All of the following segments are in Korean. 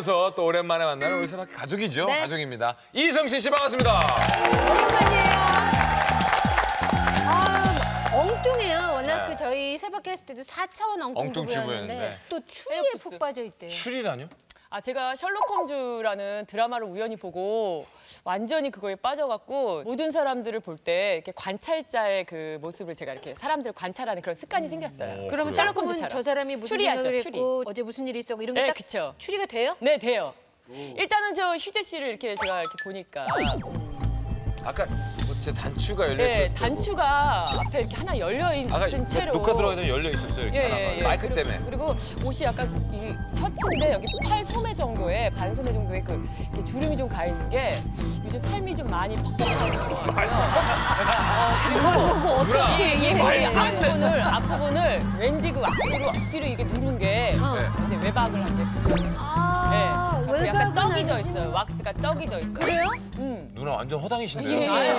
이어서 또 오랜만에 만나는 우리 세바퀴 가족이죠. 네. 가족입니다. 이성신 씨 반갑습니다. 아, 엉뚱해요. 워낙 네. 그 저희 세바퀴 했을 때도 4차원 엉뚱 엉뚱 주부였는데. 또 추리에. 푹 빠져 있대. 추리라뇨? 아 제가 셜록 홈즈라는 드라마를 우연히 보고 완전히 그거에 빠져갖고 모든 사람들을 볼 때 이렇게 관찰자의 그 모습을 제가 이렇게 사람들 관찰하는 그런 습관이 생겼어요. 그러면 셜록 홈즈처럼. 저 사람이 무슨 추리하죠, 생각을 추리. 했고 어제 무슨 일이 있었고 이런 게 네, 딱 그쵸. 추리가 돼요? 네 돼요. 일단은 저 휴재 씨를 이렇게 제가 이렇게 보니까 아까 뭐제 단추가 열려 네, 있었어요. 단추가 앞에 이렇게 하나 열려 있는 채로 녹화 들어가기 전에 열려 있었어요. 이렇게 예, 하나가. 예, 예. 마이크 그리고, 때문에. 그리고 옷이 약간 이 셔츠인데 여기 팔 소매 정도에 반 소매 정도에 그 이렇게 주름이 좀 가 있는 게 요즘 삶이 좀 많이 퍽퍽한 것 같아요. 어, 그리고 뭐 어떻게 이, 이 머리 예. 앞부분을 앞부분을 왠지 그 왁스로 억지로 이게 누른 게 어. 이제 외박을 한게 들려요. 아, 네. 약간 떡이져 아니지. 있어요. 왁스가 떡이 져 있어요. 그래요? 음. 완전 허당이신데요. 예.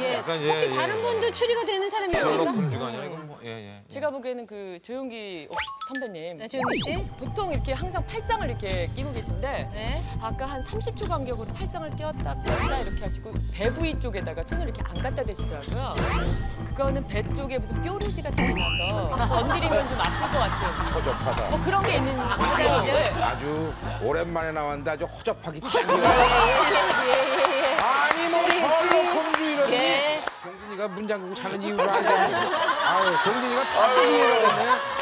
예. 약간 예, 혹시 예. 다른 분도 추리가 되는 사람이 있습니까? 홈즈가 아니라 이건 뭐 예, 예. 제가 보기에는 그 조용기 선배님 네, 조영희 씨. 보통 이렇게 항상 팔짱을 이렇게 끼고 계신데 네. 아까 한 30초 간격으로 팔짱을 끼웠다 뺐다 이렇게 하시고 배 부위 쪽에다가 손을 이렇게 안 갖다 대시더라고요. 그거는 배 쪽에 무슨 뾰루지가 좀 나서 건드리면 좀 아플 것 같아요. 허접하다. 뭐 그런 게 있는 거예요. 네. 아주 오랜만에 나왔는데 아주 허접하기 예, 짱이야. 예, 예, 예. 아니 뭐 셜록 홈즈 이러니 예. 정진이가 문 잠그고 자는 이유를 알겠네. 아유 정진이가 딱 이러겠네.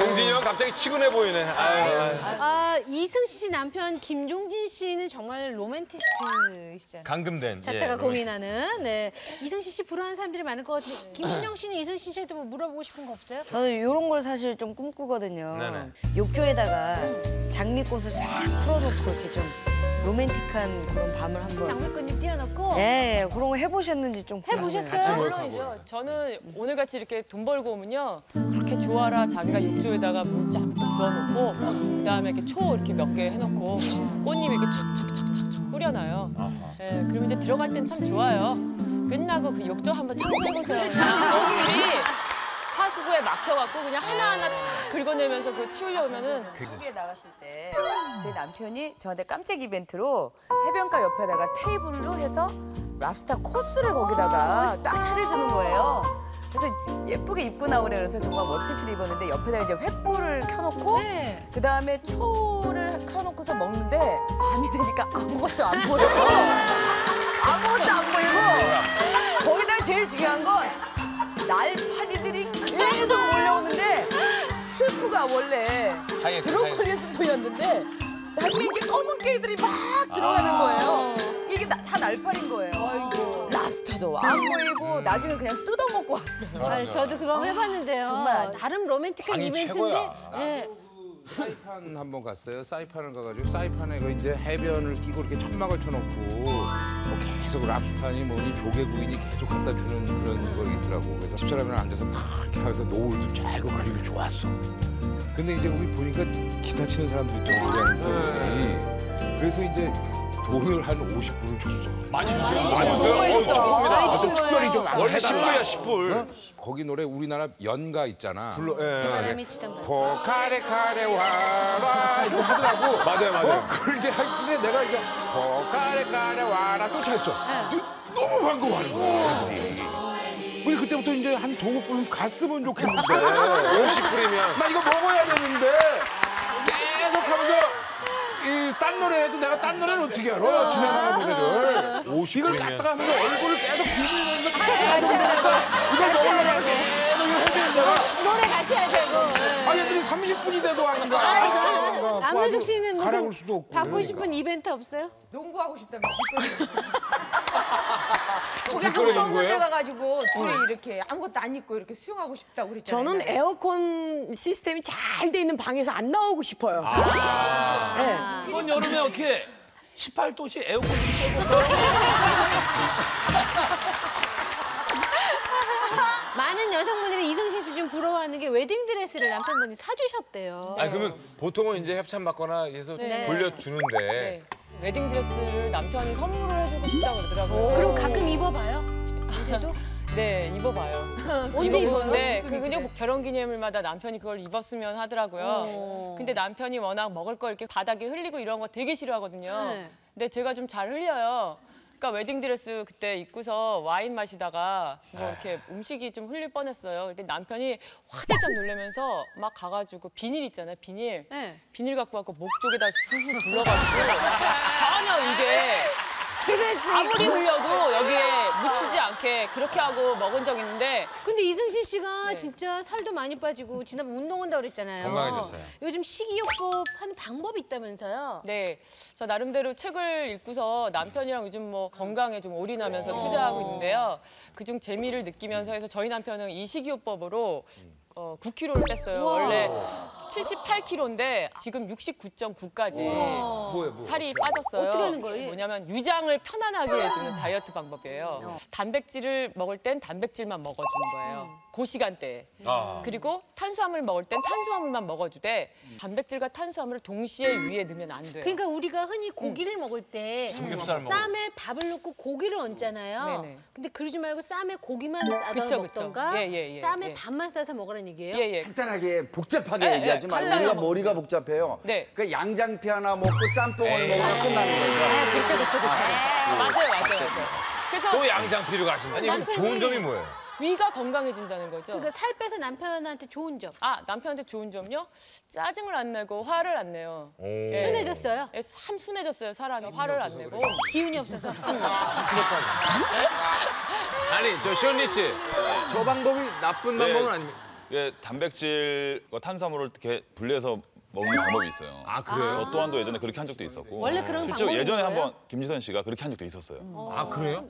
동진이 형 갑자기 치근해 보이네. 아유. 아유. 아, 이승시 씨 남편 김종진 씨는 정말 로맨티스트이시잖아요. 감금된. 자타가 예, 공인하는 네. 이승시 씨 부러워하는 사람들이 많을 것 같은데 김신영 씨는 이승시 씨한테 뭐 물어보고 싶은 거 없어요? 저는 이런 걸 사실 좀 꿈꾸거든요. 네네. 욕조에다가 장미꽃을 싹 풀어놓고 이렇게 좀 로맨틱한 그런 밤을 한번. 장미꽃잎 띄워놓고 예, 예, 그런 거 해보셨는지 좀 해보셨어요? 궁금해요. 물론이죠. 저는 오늘같이 이렇게 돈 벌고 오면요. 그렇게 좋아라 자기가 욕조에다가 물 쫙 부어놓고 그다음에 이렇게 초 이렇게 몇 개 해놓고 꽃잎 이렇게 척척척척척 뿌려놔요. 예, 그러면 이제 들어갈 땐 참 좋아요. 끝나고 그 욕조 한번 청소해보세요. 꽃잎이 하수구에 막혀갖고 그냥 하나하나 다 긁어내면서 그 치우려 오면은 한국에 나갔을 때 저희 남편이 저한테 깜짝 이벤트로 해변가 옆에다가 테이블로 해서 랍스타 코스를 거기다가 딱 차려주는 거예요. 그래서 예쁘게 입고 나오래 그래서 정말 원피스를 입었는데 옆에다 이제 횃불을 켜놓고 네. 그 다음에 초를 켜놓고서 먹는데 밤이 되니까 아무것도 안 보여요. 아무것도 안 보이고 거기다 제일 중요한 건 날파리들이 계속 몰려오는데 스프가 원래 하얘, 브로콜리 스프였는데 나중에 이게 검은 깨들이 막 들어가는 거예요. 이게 나- 다 날파리인 거예요. 랍스터도 안 보이고 나중에 그냥 뜯어먹고 왔어요. 아, 저도 그거 해봤는데요. 정말. 나름 로맨틱한 이벤트인데. 예. 사이판 한 번 갔어요. 사이판을 가가지고 사이판에 그 이제 해변을 끼고 이렇게 천막을 쳐놓고 뭐 계속 랍스타니 뭐니 조개구이니 계속 갖다 주는 그런 거 있더라고. 그래서 집사람이랑 앉아서 다 이렇게 하면서 노을도 쬐고 그림이 좋았어. 근데 이제 거기 보니까 기타 치는 사람도 있고 노래하는 사람들이. 그래서 이제 돈을 한 50불을 줬어. 많이 줬어요. 많이 줬어요. 많이 아, 좀준 특별히 좀 거예요. 원래 해달라. 10불이야, 10불. 어? 거기 노래 우리나라 연가 있잖아. 불러, 예. 바람이 치던 바 포카레 카레 와라 이거 하더라고. 맞아요, 맞아요. 어, 이제 하는데 내가 이제 포카레 카레 와라 또 쳤어. 네. 너무 반가워하는 거야. 우리 그때부터 이제 한 도곡불 갔으면 좋겠는데. 50불이면. 나 이거 먹어야 되는데 계속 하면서 이 딴 노래 해도 내가 딴 노래를 어떻게 알아? 지나가는 노래를. 이걸 50불이면. 갖다가 하면서 얼굴을 계속 비비면서 계속 이걸 먹으려고 계속 이걸 되는데 노래 같이 하자고. 아, 얘들이 30분이 돼도 아닌가. 남윤숙 씨는 뭐 없고. 받고 그러니까. 싶은 이벤트 없어요? 농구하고 싶다면 거기 한번 한번에 가가지고 둘이 이렇게 아무것도 안 입고 이렇게 수영하고 싶다고 그랬잖아요. 저는 에어컨 시스템이 잘 돼 있는 방에서 안 나오고 싶어요. 네. 이번 여름에 어떻게 18도시 에어컨 좀 써볼까? 많은 여성분들이 이성신 씨 좀 부러워하는 게 웨딩드레스를 남편분이 사주셨대요. 아니, 그러면 보통은 이제 협찬 받거나 해서 네. 돌려주는데. 네. 웨딩 드레스를 남편이 선물을 해주고 싶다고 그러더라고요. 그럼 가끔 입어봐요? 이제도? 네, 입어봐요. 언제? 네, 그 그냥 결혼 기념일마다 남편이 그걸 입었으면 하더라고요. 어. 근데 남편이 워낙 먹을 거 이렇게 바닥에 흘리고 이런 거 되게 싫어하거든요. 네. 근데 제가 좀 잘 흘려요. 그러니까 웨딩 드레스 그때 입고서 와인 마시다가 뭐 이렇게 음식이 좀 흘릴 뻔했어요. 근데 남편이 화들짝 놀라면서 막 가가지고 비닐 있잖아요, 비닐. 네. 비닐 갖고 와서 목 쪽에다 훌훌 둘러가지고 전혀 이게 아무리 흘려도 여기에 않게 그렇게 하고 먹은 적 있는데 근데 이승신 씨가 네. 진짜 살도 많이 빠지고 지난번 운동 한다 그랬잖아요. 건강해졌어요. 요즘 식이요법 하는 방법이 있다면서요? 네, 저 나름대로 책을 읽고서 남편이랑 요즘 뭐 건강에 좀 올인하면서 투자하고 있는데요. 그중 재미를 느끼면서 해서 저희 남편은 이 식이요법으로 어, 9kg를 뺐어요. 원래 78kg인데 지금 69.9까지 뭐예요, 뭐? 살이 빠졌어요. 어떻게 하는 거예요? 뭐냐면 위장을 편안하게 해주는 다이어트 방법이에요. 단백질을 먹을 땐 단백질만 먹어주는 거예요. 그 시간대에. 아. 그리고 탄수화물 먹을 땐 탄수화물만 먹어주되 단백질과 탄수화물을 동시에 위에 넣으면 안 돼요. 그러니까 우리가 흔히 고기를 먹을 때 삼겹살 먹을 쌈에 밥을 넣고 고기를 얹잖아요. 네네. 근데 그러지 말고 쌈에 고기만 싸서 그쵸, 그쵸. 먹던가 예, 예, 예, 쌈에 예. 밥만 싸서 먹으라는 얘기예요. 예, 예. 간단하게 복잡하게 네, 얘기하지 네, 말고 우리가 먹- 머리가 복잡해요. 네. 그 양장피 하나 먹고 짬뽕을 에이. 먹으면 끝나는 거죠. 그렇죠, 그렇죠, 그렇죠. 맞아요, 맞아요, 맞아요. 그래서 또 양장피로 가신다. 아니, 남편이- 좋은 점이 뭐예요? 위가 건강해진다는 거죠. 그러니까 살 빼서 남편한테 좋은 점. 아 남편한테 좋은 점요? 짜증을 안 내고 화를 안 내요. 예. 순해졌어요. 예, 참 순해졌어요 사람이 화를 안 내고. 기운이 없어서. 아니, 저 시언니 씨. 저 방법이 나쁜 네. 방법은 아닙니다. 이게 단백질과 탄수화물을 이렇게 분리해서 먹는 방법이 있어요. 아, 그래요? 저 또한도 예전에 그렇게 한 적도 있었고. 원래 그런 실제로 예전에 거예요? 한번 김지선 씨가 그렇게 한 적도 있었어요. 아, 그래요?